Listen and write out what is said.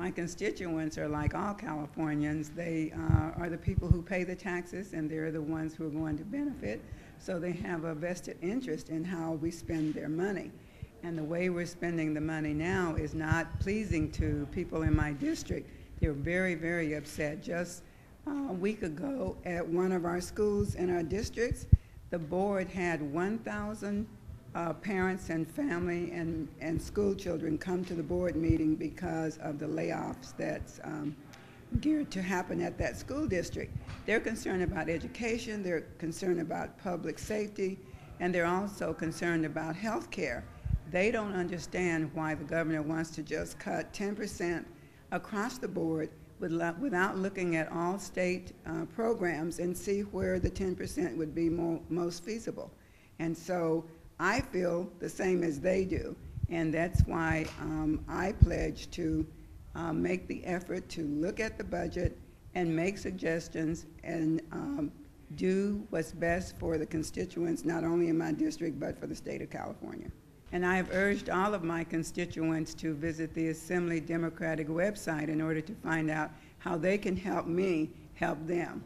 my constituents are like all Californians. They uh, are the people who pay the taxes, and they're the ones who are going to benefit. So they have a vested interest in how we spend their money. And the way we're spending the money now is not pleasing to people in my district. They're very, very upset. Just uh, a week ago, at one of our schools in our districts, the board had 1,000 uh, parents and family and, and school children come to the board meeting because of the layoffs that's um, geared to happen at that school district. They're concerned about education, they're concerned about public safety, and they're also concerned about health care. They don't understand why the governor wants to just cut 10% across the board without looking at all state uh, programs and see where the 10% would be mo most feasible. And so I feel the same as they do, and that's why um, I pledge to uh, make the effort to look at the budget and make suggestions and um, do what's best for the constituents, not only in my district, but for the state of California. And I have urged all of my constituents to visit the Assembly Democratic website in order to find out how they can help me help them.